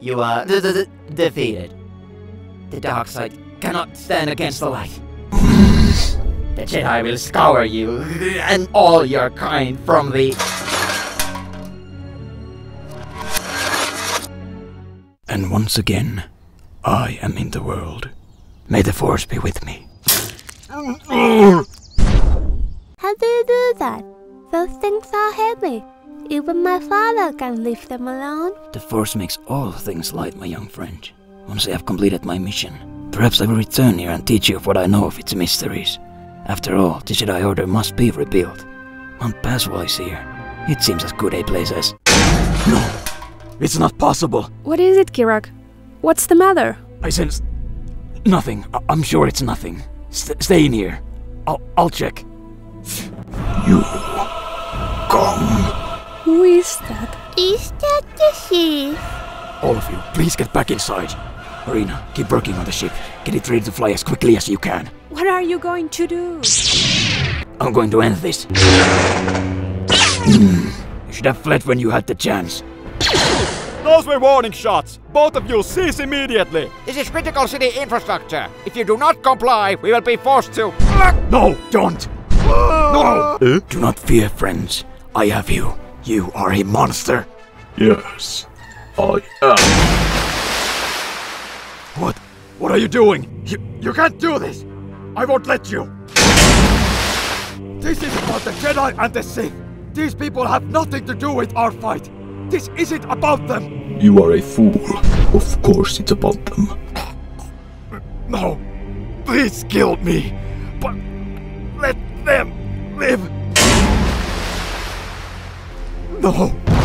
You are d- d- d- defeated. The dark side cannot stand against the light. The Jedi will scour you and all your kind from the. And once again, I am in the world. May the Force be with me. are. Even my father can leave them alone. The Force makes all things light, my young friend. Once I have completed my mission, perhaps I will return here and teach you of what I know of its mysteries. After all, the Jedi Order must be rebuilt. Mount Paswell is here. It seems as good a place as. No! It's not possible! What is it, Kirak? What's the matter? I sense. nothing. I- I'm sure it's nothing. St- stay in here. I'll, I'll check. You. Come. Who is that? Is that the sheep? All of you, please get back inside. Marina, keep working on the ship. Get it ready to fly as quickly as you can. What are you going to do? I'm going to end this. You should have fled when you had the chance. Those were warning shots. Both of you cease immediately. This is critical city infrastructure. If you do not comply, we will be forced to. No, don't! No! Eh? Do not fear, friends. I have you. You are a monster. Yes, I am. What? What are you doing? You, you can't do this. I won't let you. This is about the Jedi and the Sith. These people have nothing to do with our fight. This isn't about them. You are a fool. Of course it's about them. No. Please kill me. But let them live. No.